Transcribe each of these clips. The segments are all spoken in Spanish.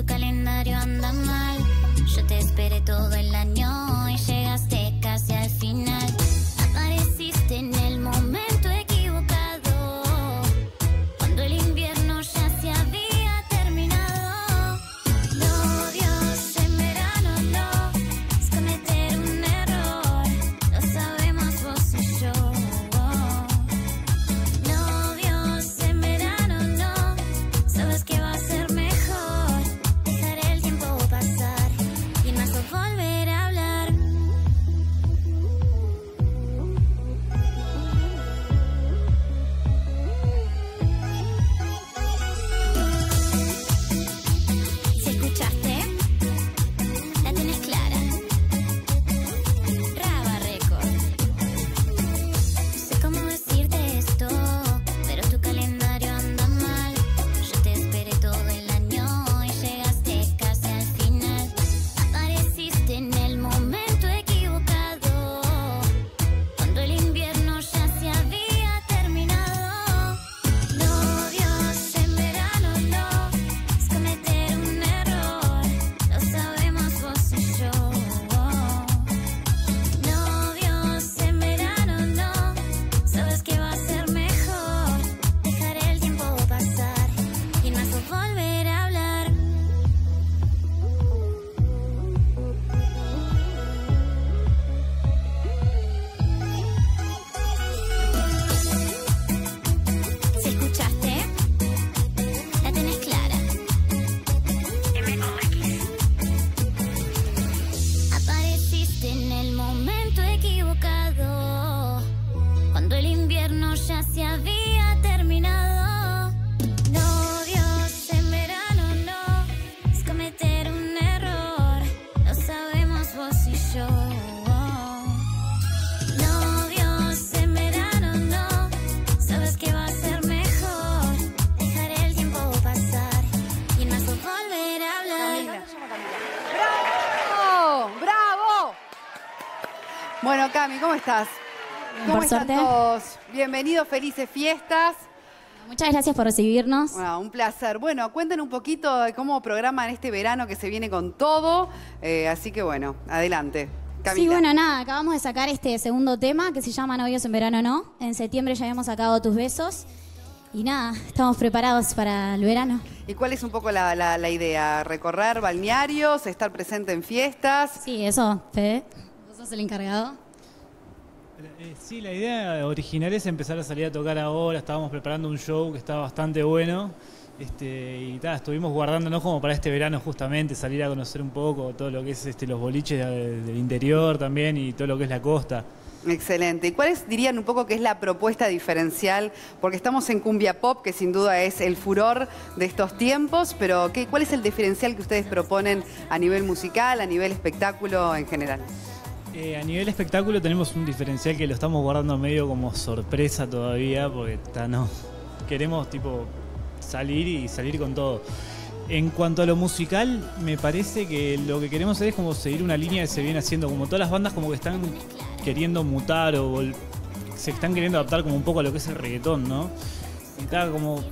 tu calendario anda mal. Yo te esperé todo el año y llegaste Bueno, Cami, ¿cómo estás? ¿Cómo Por están suerte. todos? Bienvenidos, felices fiestas. Muchas gracias por recibirnos. Bueno, un placer. Bueno, cuenten un poquito de cómo programan este verano que se viene con todo. Eh, así que bueno, adelante. Camila. Sí, bueno, nada, acabamos de sacar este segundo tema que se llama Novios en Verano No. En septiembre ya habíamos sacado Tus Besos. Y nada, estamos preparados para el verano. ¿Y cuál es un poco la, la- la idea? ¿Recorrer balnearios? ¿Estar presente en fiestas? Sí, eso, Fede. ¿Vos sos el encargado? Eh, sí, la idea original es empezar a salir a tocar ahora. Estábamos preparando un show que está bastante bueno. Este, y ta, estuvimos guardándonos como para este verano justamente, salir a conocer un poco todo lo que es este, los boliches de- del interior también y todo lo que es la costa. Excelente. ¿Y cuáles dirían un poco que es la propuesta diferencial? Porque estamos en cumbia pop, que sin duda es el furor de estos tiempos, pero ¿qué, ¿cuál es el diferencial que ustedes proponen a nivel musical, a nivel espectáculo en general? Eh, a nivel espectáculo tenemos un diferencial que lo estamos guardando medio como sorpresa todavía, porque ta, no queremos tipo salir y salir con todo. En cuanto a lo musical, me parece que lo que queremos hacer es como seguir una línea que se viene haciendo, como todas las bandas como que están queriendo mutar o se están queriendo adaptar como un poco a lo que es el reggaetón, ¿no? Y está como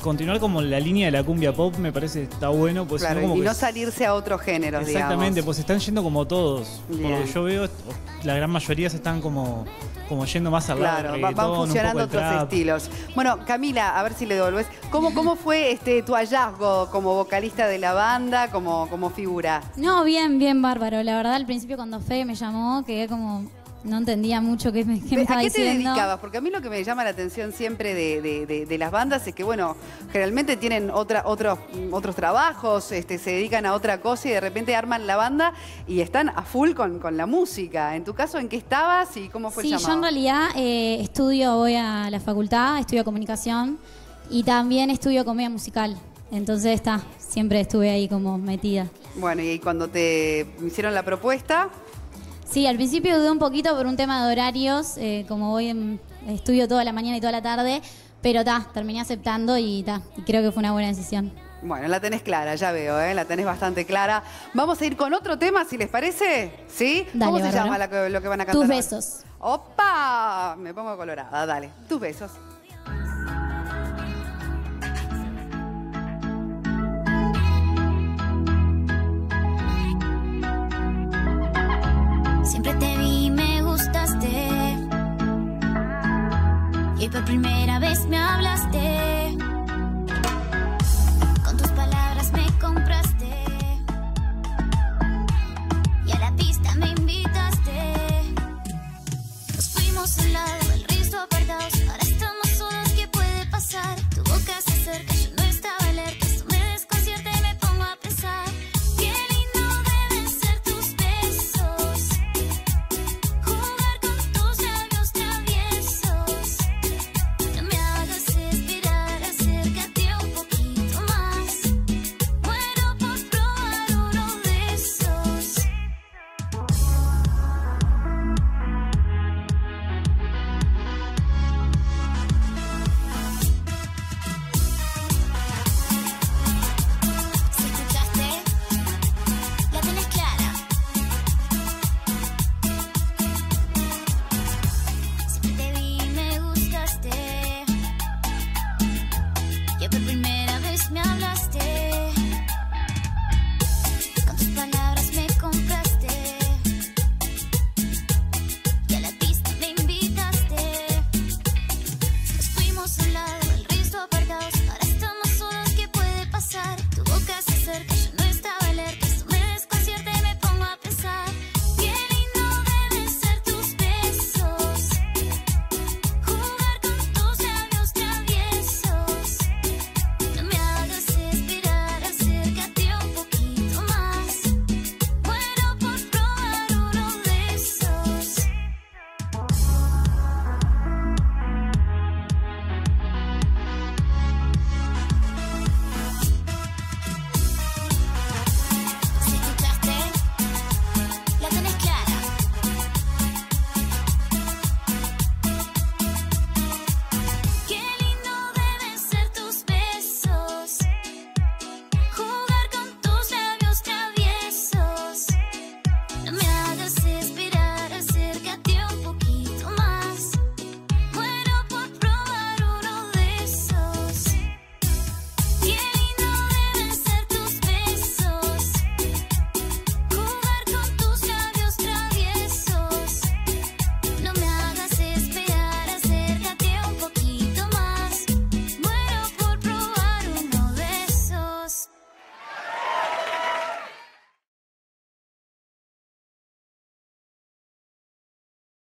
continuar como la línea de la cumbia pop me parece está bueno, pues claro, como y que no salirse a otros géneros, Exactamente, digamos. pues están yendo como todos. Por lo Bien. que yo veo, la gran mayoría se están como, como yendo más al lado Claro, van el otros trap. estilos. Bueno, Camila, a ver si le devolvés. ¿Cómo, cómo fue este tu hallazgo como vocalista de la banda, como, como figura? No, bien, bien bárbaro. La verdad, al principio cuando Fede me llamó, quedé como... No entendía mucho qué me, qué me ¿A qué te diciendo. dedicabas? Porque a mí lo que me llama la atención siempre de, de- de- de las bandas es que, bueno, generalmente tienen otra, otros, otros trabajos, este, se dedican a otra cosa y de repente arman la banda y están a full con, con la música. En tu caso, ¿en qué estabas y cómo fue Sí, el yo llamado? en realidad eh, estudio, voy a la facultad, estudio comunicación y también estudio comedia musical. Entonces está, siempre estuve ahí como metida. Bueno, y cuando te hicieron la propuesta, Sí, al principio dudé un poquito por un tema de horarios, eh, como voy en estudio toda la mañana y toda la tarde, pero ta, terminé aceptando y ta, y creo que fue una buena decisión. bueno, la tenés clara, ya veo, ¿eh? la tenés bastante clara. Vamos a ir con otro tema, si les parece. ¿Sí? Dale, ¿Cómo se bárbaro. llama la que- lo que van a cantar? Tus ahora? besos. ¡Opa! Me pongo colorada, dale. Tus besos. the primera